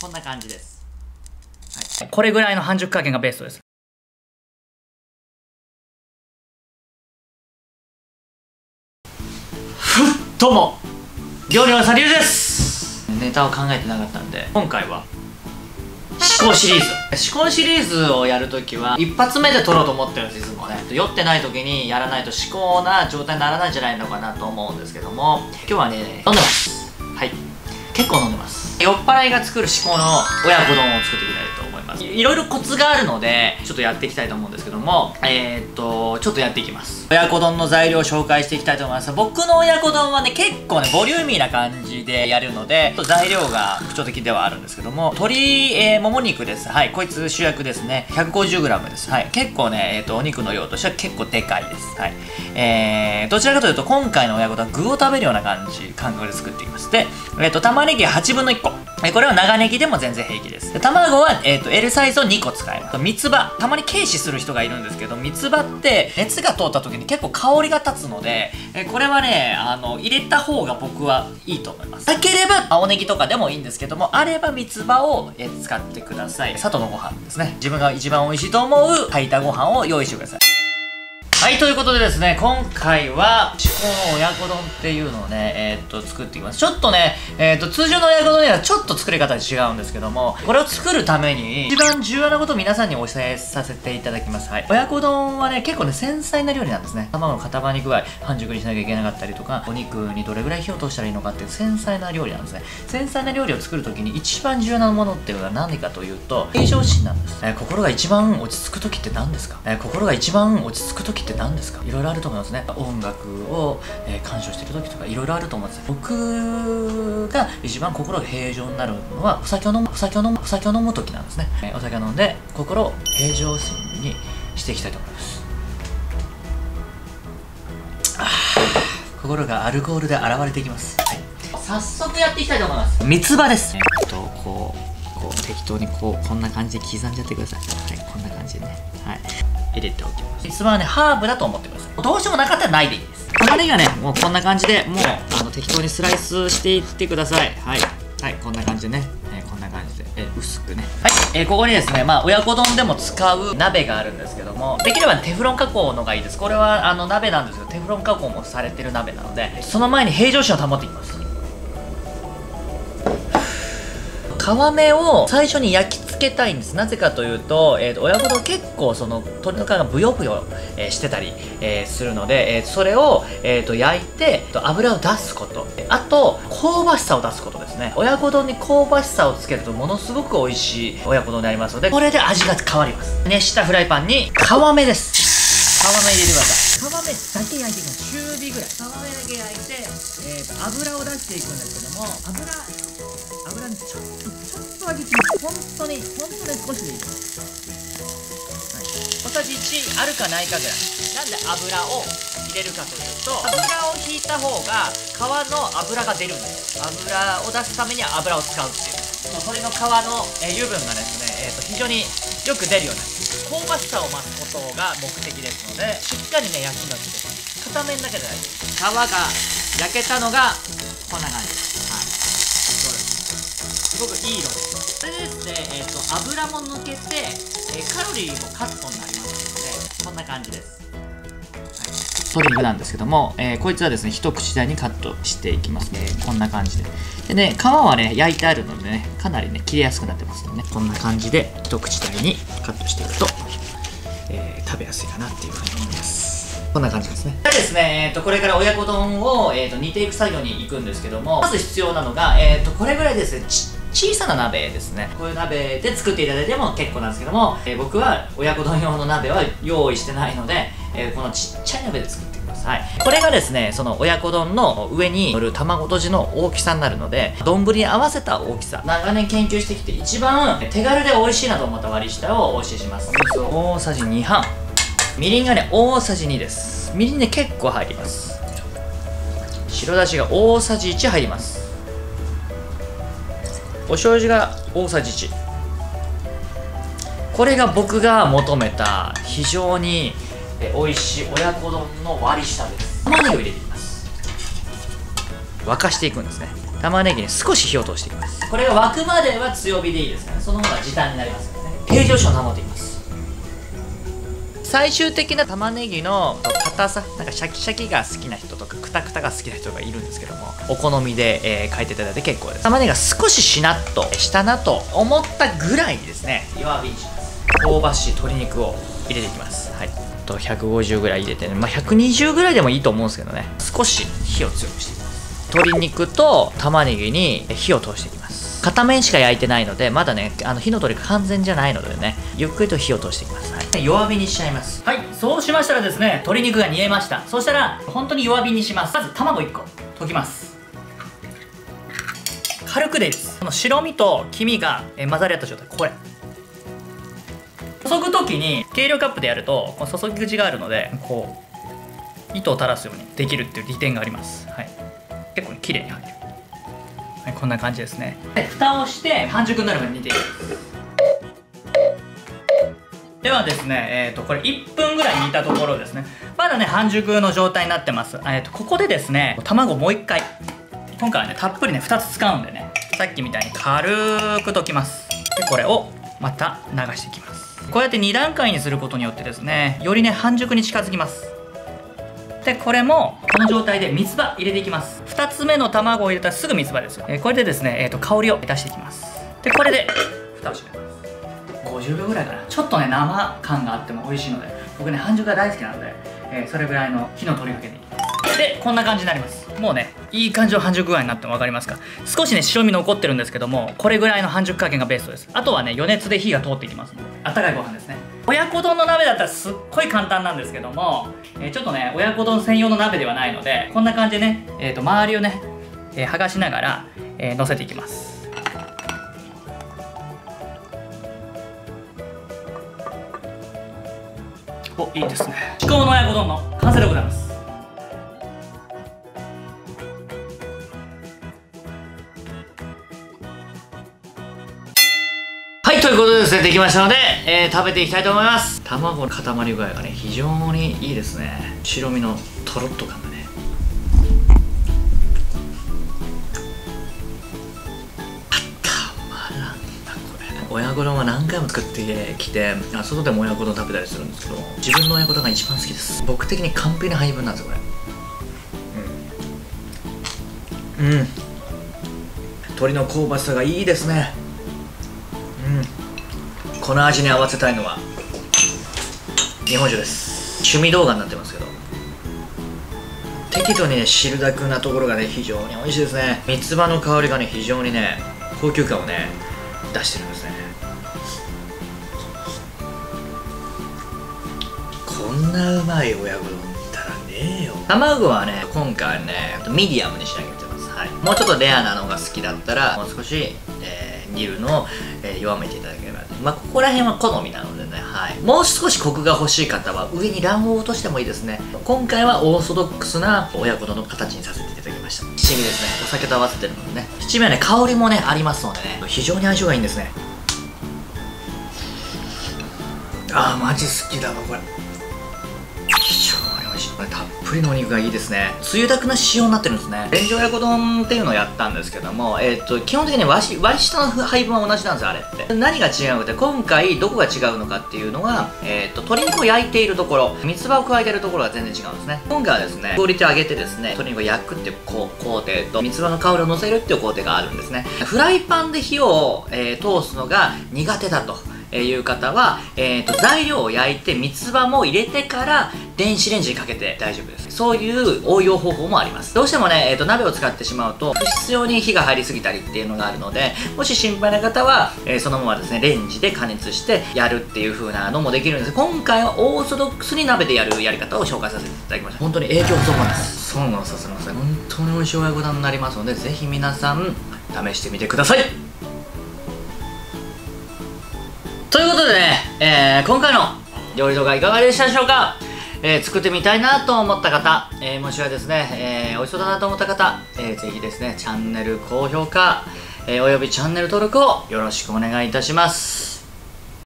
こんな感じです、はい、これぐらいの半熟加減がベストです。ふっとも料理のサリューです。ネタを考えてなかったんで今回は思考シリーズ。思考シリーズをやるときは一発目で撮ろうと思ってるんですいつもね。酔ってない時にやらないと思考な状態にならないんじゃないのかなと思うんですけども今日はね飲んでます。はい。結構飲んでます。酔っ払いが作る思考の親子丼を作ってくれるいろいろコツがあるのでちょっとやっていきたいと思うんですけどもえー、っとちょっとやっていきます。親子丼の材料を紹介していきたいと思います。僕の親子丼はね結構ねボリューミーな感じでやるので材料が特徴的ではあるんですけども鶏、えー、もも肉です。はいこいつ主役ですね。150g です。はい結構ねえー、っとお肉の量としては結構でかいです。はいえー、どちらかというと今回の親子丼は具を食べるような感じ感覚で作っていきます。でえー、っと玉ねぎ8分の1個。これは長ネギでも全然平気です。卵は、えー、とサイズを2個使える。三つ葉。たまに軽視する人がいるんですけど三つ葉って熱が通った時に結構香りが立つので、えこれはねあの入れた方が僕はいいと思います。なければ青ネギとかでもいいんですけどもあれば三つ葉を、え使ってください。里のご飯ですね。自分が一番美味しいと思う炊いたご飯を用意してください。はい、ということでですね、今回は、至高の親子丼っていうのをね、えー、っと、作っていきます。ちょっとね、えー、っと、通常の親子丼にはちょっと作り方が違うんですけども、これを作るために、一番重要なことを皆さんにお伝えさせていただきます。はい。親子丼はね、結構ね、繊細な料理なんですね。卵の塊具合、半熟にしなきゃいけなかったりとか、お肉にどれぐらい火を通したらいいのかっていう繊細な料理なんですね。繊細な料理を作るときに一番重要なものっていうのは何かというと、平常心なんです。えー心が一番落ち着くときって何ですか、え心が一番落ち着くときって何ですか？いろいろあると思いますね。音楽を、えー鑑賞してる時とかいろいろあると思うんです。僕が一番心が平常になるのはお酒を飲むお酒を飲むお酒を飲む時なんですね、えーお酒を飲んで心を平常心にしていきたいと思います。心がアルコールで現れていきます、はい、早速やっていきたいと思います。三つ葉です。えっとこうこう適当にこうこんな感じで刻んじゃってください。はいこんな感じでね。はい入れておきます。三つ葉はねハーブだと思ってください。どうしてもなかったらないでいいです。玉ねぎはねもうこんな感じでもうあの適当にスライスしていってください。はい。はいこんな感じでね、えーこんな感じで、えー薄くね。はい、えーここにですねまあ親子丼でも使う鍋があるんですけどもできればテフロン加工のがいいです。これはあの鍋なんですけどテフロン加工もされてる鍋なのでその前に平常心を保っていきます。皮目を最初に焼き付けたいんです。なぜかというと,、えーと親子丼結構その鶏の皮がブヨブヨ、えーしてたり、えーするので、えーそれを、えーと焼いてえーと油を出すこと。あと香ばしさを出すことですね。親子丼に香ばしさをつけるとものすごく美味しい親子丼になりますのでこれで味が変わります。熱したフライパンに皮目です。皮目入れてください。皮目だけ焼いていきます。中火ぐらい。皮目だけ焼いて、えーと油を出していくんですけども油油にちょっとちょっとだけ切る本当に本当に少しでいいです、はい、小さじ1あるかないかぐらい。なんで油を入れるかというと油を引いた方が皮の油が出るんです。油を出すためには油を使うっていう。鶏の皮の、え油分がですね、えー、と非常によく出るような香ばしさを増すことが目的ですのでしっかりね焼きのきです片面だけで大丈夫皮が焼けたのがこんな感じ。ですすすごくいい色ですそれでですね、えー、と油も抜けて、えーカロリーもカットになりますのでこんな感じです。鶏肉なんですけども、えーこいつはですね一口大にカットしていきますね。こんな感じで。でね皮はね焼いてあるのでねかなりね切れやすくなってますのでね。こんな感じで一口大にカットしていくと、えー食べやすいかなっていうふうに思います。こんな感じですね。でですね、えー、とこれから親子丼を、えー、と煮ていく作業に行くんですけどもまず必要なのが、えー、とこれぐらいですねち小さな鍋ですね。こういう鍋で作っていただいても結構なんですけども、えー僕は親子丼用の鍋は用意してないので、えーこのちっちゃい鍋で作ってください。これがですねその親子丼の上に乗る卵とじの大きさになるので丼に合わせた大きさ。長年研究してきて一番手軽で美味しいなと思った割り下をお教えします。お水を大さじ2半。みりんがね大さじ2です。みりんね結構入ります。白だしが大さじ1入ります。お醤油が大さじ1これが僕が求めた非常にえ美味しい親子丼の割り下です。玉ねぎを入れていきます。沸かしていくんですね。玉ねぎに少し火を通していきます。これが沸くまでは強火でいいですから、ね、その方が時短になりますからね。平常心を保っていきます最終的な玉ねぎの硬さなんかシャキシャキが好きな人とかクタクタが好きな人がいるんですけどもお好みで、えー、書いていただいて結構です。玉ねぎが少ししなっとしたなと思ったぐらいにですね。弱火にします。香ばしい鶏肉を入れていきます。はい。と150ぐらい入れてね、まあ、120ぐらいでもいいと思うんですけどね。少し火を強くしていきます。鶏肉と玉ねぎに火を通していきます。片面しか焼いてないのでまだねあの火の通りが完全じゃないのでねゆっくりと火を通していきます、はい、弱火にしちゃいます。はいそうしましたらですね鶏肉が煮えました。そしたら本当に弱火にします。まず卵1個。溶きます。軽くです。この白身と黄身が混ざり合った状態。これ。注ぐ時に計量カップでやるとこの注ぎ口があるのでこう糸を垂らすようにできるっていう利点があります、はい、結構綺麗に入る、はい、こんな感じですね。蓋をして半熟になるまで煮ていきます。ではですね、えー、とこれ1分ぐらい煮たところですね。まだね半熟の状態になってます、えー、とここでですね卵もう1回。今回はねたっぷりね2つ使うんでね。さっきみたいに軽く溶きます。でこれをまた流していきます。こうやって2段階にすることによってですねよりね半熟に近づきます。でこれもこの状態で三つ葉入れていきます。2つ目の卵を入れたらすぐ三つ葉ですよ、えー、これでですね、えーと、香りを出していきます。でこれで蓋を閉めます。50秒ぐらいかな。ちょっとね生感があっても美味しいので僕ね半熟が大好きなので、えー、それぐらいの火の取りかけでいきますでこんな感じになります。もうねいい感じの半熟具合になっても分かりますか。少しね白身残ってるんですけどもこれぐらいの半熟加減がベストです。あとはね余熱で火が通っていきますのであったかいご飯ですね。親子丼の鍋だったらすっごい簡単なんですけども、えー、ちょっとね親子丼専用の鍋ではないのでこんな感じでね、えー、と周りをね、えー、剥がしながら、えー、乗せていきます。おいいですね。至高の親子丼の完成でございます。はいということでですねできましたので、えー、食べていきたいと思います。卵の塊具合がね非常にいいですね。白身のとろっと感がね。親子丼は何回も作ってきてあ外でも親子丼食べたりするんですけど自分の親子丼が一番好きです。僕的に完璧な配分なんですよこれ。うん、うん、鶏の香ばしさがいいですね。この味に合わせたいのは日本酒です。趣味動画になってますけど。適度にね汁だくなところがね非常に美味しいですね。三つ葉の香りがね非常にね高級感をね出してるんですね。こんなうまい親子丼ったらねえよ。卵はね今回ねミディアムに仕上げてます、はい、もうちょっとレアなのが好きだったらもう少し、えー、煮るのを、え、弱めていただければまあ、ここら辺は好みなのでね、はい。もう少しコクが欲しい方は上に卵黄を落としてもいいですね。今回はオーソドックスな親子丼の形にさせていただきました。七味ですね。お酒と合わせてるのでね。七味はね、香りもね、ありますのでね、非常に相性がいいんですね。あー、マジ好きだわ、これ非常。これたっぷりのお肉がいいですね。つゆだくな仕様になってるんですね。レンジ親子丼っていうのをやったんですけどもえっ、と基本的に割り割り下の配分は同じなんですよあれって。何が違うって今回どこが違うのかっていうのがえっ、と鶏肉を焼いているところ三つ葉を加えてるところが全然違うんですね。今回はですねクオリティを上げてですね鶏肉を焼くっていう工程と三つ葉の香りを乗せるっていう工程があるんですね。フライパンで火を、えー、通すのが苦手だと。いう方は、えーと、材料を焼いて三つ葉も入れてから電子レンジにかけて大丈夫です。そういう応用方法もあります。どうしてもね、えーと、鍋を使ってしまうと必要に火が入りすぎたりっていうのがあるのでもし心配な方は、えー、そのままですねレンジで加熱してやるっていう風なのもできるんです。今回はオーソドックスに鍋でやるやり方を紹介させていただきました。本当に影響不足なんです。損をさせません。本当に美味しい親子丼になりますのでぜひ皆さん試してみてください。えー、今回の料理動画いかがでしたでしょうか？えー、作ってみたいなと思った方、えー、もしくはですね、えー、美味しそうだなと思った方、えー、ぜひですね、チャンネル高評価、えー、およびチャンネル登録をよろしくお願いいたします。